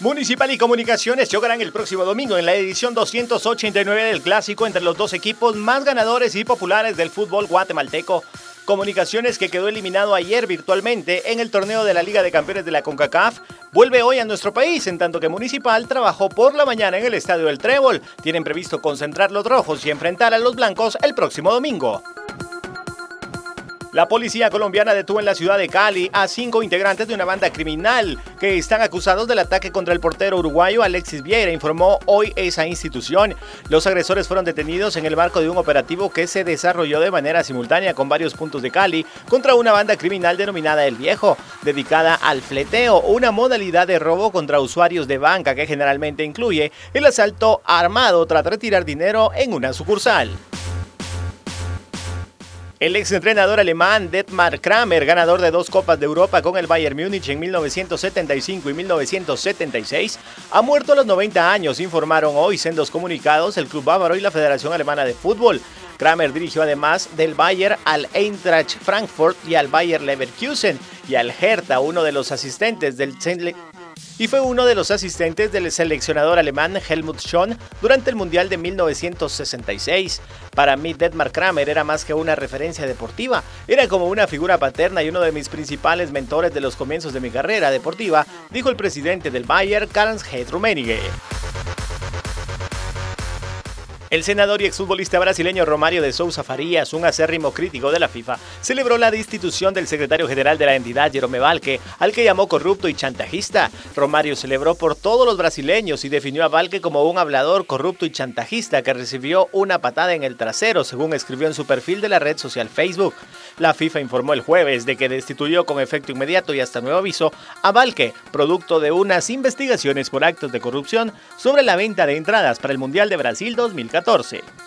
Municipal y Comunicaciones chocarán el próximo domingo en la edición 289 del Clásico entre los dos equipos más ganadores y populares del fútbol guatemalteco. Comunicaciones que quedó eliminado ayer virtualmente en el torneo de la Liga de Campeones de la CONCACAF, vuelve hoy a nuestro país, en tanto que Municipal trabajó por la mañana en el Estadio del Trébol. Tienen previsto concentrar los rojos y enfrentar a los blancos el próximo domingo. La policía colombiana detuvo en la ciudad de Cali a cinco integrantes de una banda criminal que están acusados del ataque contra el portero uruguayo Alexis Vieira, informó hoy esa institución. Los agresores fueron detenidos en el marco de un operativo que se desarrolló de manera simultánea con varios puntos de Cali contra una banda criminal denominada El Viejo, dedicada al fleteo, una modalidad de robo contra usuarios de banca que generalmente incluye el asalto armado tras retirar dinero en una sucursal. El exentrenador alemán Detmar Kramer, ganador de dos Copas de Europa con el Bayern Múnich en 1975 y 1976, ha muerto a los 90 años, informaron hoy sendos comunicados el club bávaro y la Federación Alemana de Fútbol. Kramer dirigió además del Bayern al Eintracht Frankfurt y al Bayern Leverkusen y al Hertha, uno de los asistentes del y fue uno de los asistentes del seleccionador alemán Helmut Schön durante el Mundial de 1966. Para mí, Detmar Kramer era más que una referencia deportiva, era como una figura paterna y uno de mis principales mentores de los comienzos de mi carrera deportiva, dijo el presidente del Bayern, Karl-Heinz Rummenigge. El senador y exfutbolista brasileño Romario de Sousa Farías, un acérrimo crítico de la FIFA, celebró la destitución del secretario general de la entidad, Jerome Valque, al que llamó corrupto y chantajista. Romario celebró por todos los brasileños y definió a Valque como un hablador corrupto y chantajista que recibió una patada en el trasero, según escribió en su perfil de la red social Facebook. La FIFA informó el jueves de que destituyó con efecto inmediato y hasta nuevo aviso a Valque, producto de unas investigaciones por actos de corrupción sobre la venta de entradas para el Mundial de Brasil 2014. 14.